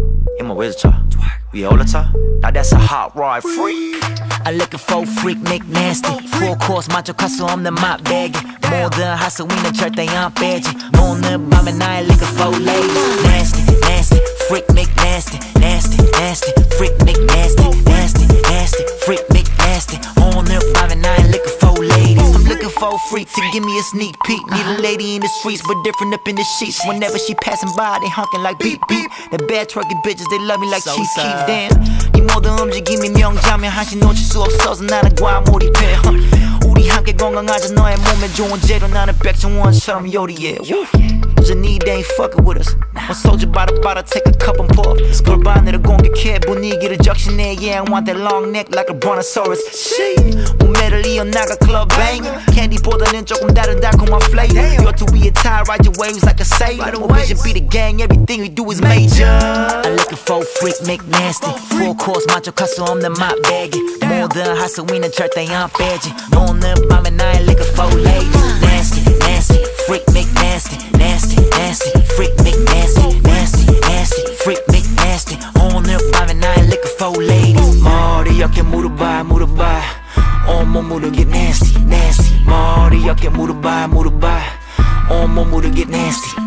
in my We all the time. Now that's a hot ride freak. I look a full freak, McNasty. Full course, macho cusso, I'm the mop bag. More than hasawina, church, they aren't badgy. More than bombing, I look a full lady. Nasty, nasty, freak, McNasty. Nasty, nasty, freak, McNasty. nasty. ladies I'm looking for a freak to give me a sneak peek Need a lady in the streets but different up in the sheets Whenever she passing by they honking like beep beep The bad twerking bitches they love me like Chief Keef Damn 이 모든 움직임이 명장면 한시 놓칠 수 없어서 나는 과몰입해 우리 함께 건강하자 너의 몸에 좋은 재료 나는 백종원처럼 요리해 i need they ain't fucking with us. My soldier by the bottle, take a cup and puff. pour. Scorbine that are gon' get care, but need get a junction. Yeah, I want that long neck like a brontosaurus. Shit, we met a Leo Naga club banger. Candy pour the ninja, I'm dad and my flavor. You ought to be a tie, ride your waves like a sailor. My vision be the gang, everything we do is major. I like a faux freak, McNasty. Full course, macho, custom, I'm the mop baggy. More than a hustle, we in the church, they aren't badging. Knowing them, I'm for ladies 머리 어깨 무릎봐 무릎봐 온몸으로 get nasty nasty 머리 어깨 무릎봐 무릎봐 get nasty nasty